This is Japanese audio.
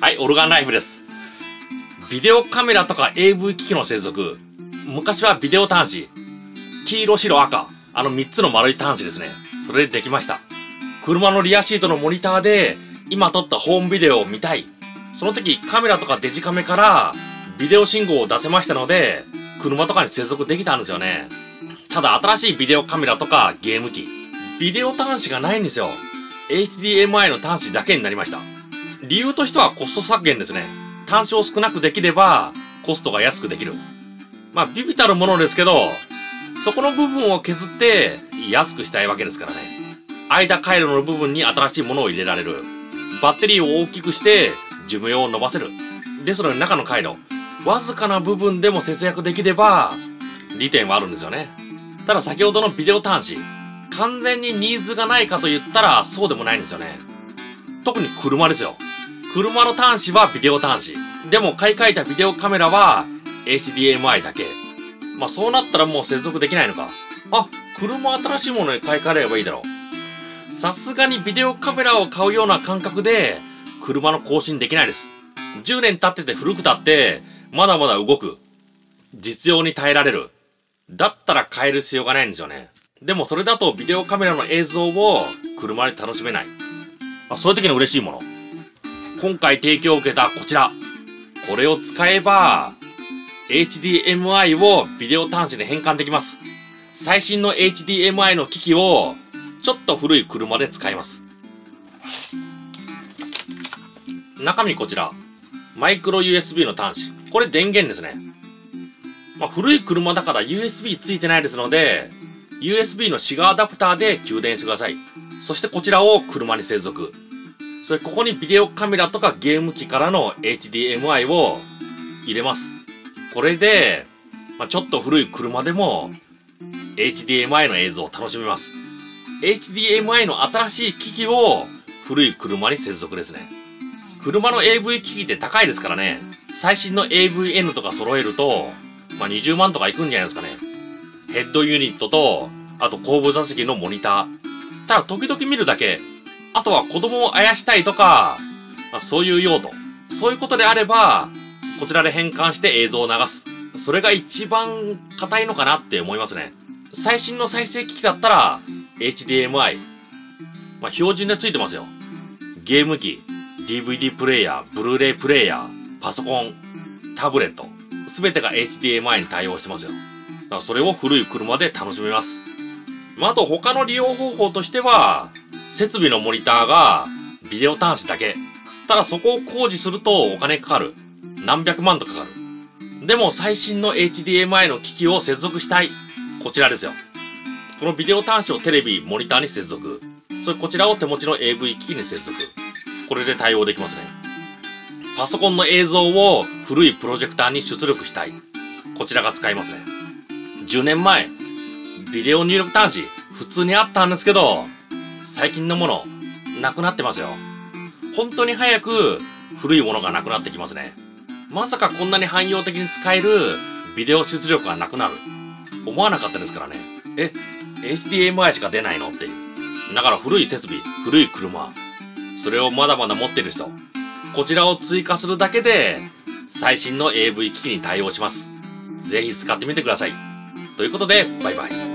はい、オルガンライフです。ビデオカメラとか AV 機器の接続。昔はビデオ端子。黄色、白、赤。あの3つの丸い端子ですね。それでできました。車のリアシートのモニターで、今撮ったホームビデオを見たい。その時カメラとかデジカメからビデオ信号を出せましたので、車とかに接続できたんですよね。ただ新しいビデオカメラとかゲーム機、ビデオ端子がないんですよ。HDMI の端子だけになりました。理由としてはコスト削減ですね。端子を少なくできれば、コストが安くできる。まあ、ビビたるものですけど、そこの部分を削って安くしたいわけですからね。間回路の部分に新しいものを入れられる。バッテリーを大きくして寿命を伸ばせる。ですので中の回路、わずかな部分でも節約できれば、利点はあるんですよね。ただ先ほどのビデオ端子、完全にニーズがないかと言ったらそうでもないんですよね。特に車ですよ。車の端子はビデオ端子。でも買い替えたビデオカメラは HDMI だけ。まあそうなったらもう接続できないのか。あ、車新しいものに買い替えればいいだろう。さすがにビデオカメラを買うような感覚で車の更新できないです。10年経ってて古くたってまだまだ動く。実用に耐えられる。だったら変える必要がないんですよね。でもそれだとビデオカメラの映像を車で楽しめない。あそういう時の嬉しいもの。今回提供を受けたこちら。これを使えば、HDMI をビデオ端子に変換できます。最新の HDMI の機器を、ちょっと古い車で使います。中身こちら。マイクロ USB の端子。これ電源ですね。まあ、古い車だから USB ついてないですので、USB のシガーアダプターで給電してください。そしてこちらを車に接続。それここにビデオカメラとかゲーム機からの HDMI を入れます。これで、まあ、ちょっと古い車でも HDMI の映像を楽しめます。HDMI の新しい機器を古い車に接続ですね。車の AV 機器って高いですからね。最新の AVN とか揃えると、まあ、20万とかいくんじゃないですかね。ヘッドユニットと、あと後部座席のモニター。ただ時々見るだけあとは子供をあやしたいとか、まあ、そういう用途。そういうことであれば、こちらで変換して映像を流す。それが一番硬いのかなって思いますね。最新の再生機器だったら、HDMI。まあ、標準でついてますよ。ゲーム機、DVD プレイヤー、ブルーレイプレイヤー、パソコン、タブレット。すべてが HDMI に対応してますよ。だからそれを古い車で楽しめます。まあ、あと他の利用方法としては、設備のモニターがビデオ端子だけ。ただそこを工事するとお金かかる。何百万とかかる。でも最新の HDMI の機器を接続したい。こちらですよ。このビデオ端子をテレビ、モニターに接続。それこちらを手持ちの AV 機器に接続。これで対応できますね。パソコンの映像を古いプロジェクターに出力したい。こちらが使えますね。10年前、ビデオ入力端子、普通にあったんですけど、最近のもの、なくなってますよ。本当に早く古いものがなくなってきますね。まさかこんなに汎用的に使えるビデオ出力がなくなる。思わなかったですからね。え、HDMI しか出ないのっていう。だから古い設備、古い車。それをまだまだ持ってる人。こちらを追加するだけで、最新の AV 機器に対応します。ぜひ使ってみてください。ということで、バイバイ。